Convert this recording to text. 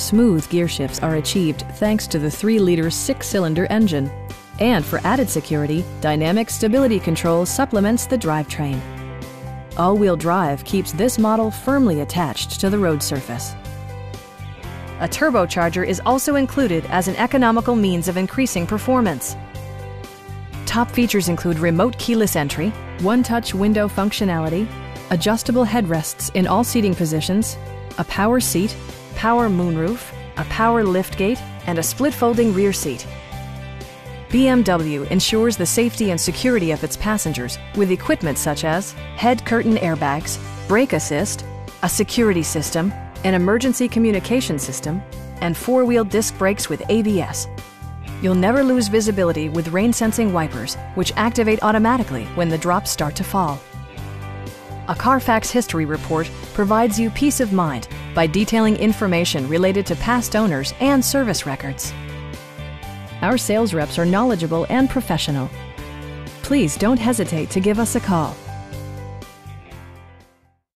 Smooth gear shifts are achieved thanks to the 3-liter six-cylinder engine. And for added security, Dynamic Stability Control supplements the drivetrain. All-wheel drive keeps this model firmly attached to the road surface. A turbocharger is also included as an economical means of increasing performance. Top features include remote keyless entry, one-touch window functionality, adjustable headrests in all seating positions, a power seat, power moonroof, a power liftgate, and a split folding rear seat. BMW ensures the safety and security of its passengers with equipment such as head curtain airbags, brake assist, a security system, an emergency communication system, and four-wheel disc brakes with ABS. You'll never lose visibility with rain-sensing wipers, which activate automatically when the drops start to fall. A Carfax history report provides you peace of mind by detailing information related to past owners and service records. Our sales reps are knowledgeable and professional. Please don't hesitate to give us a call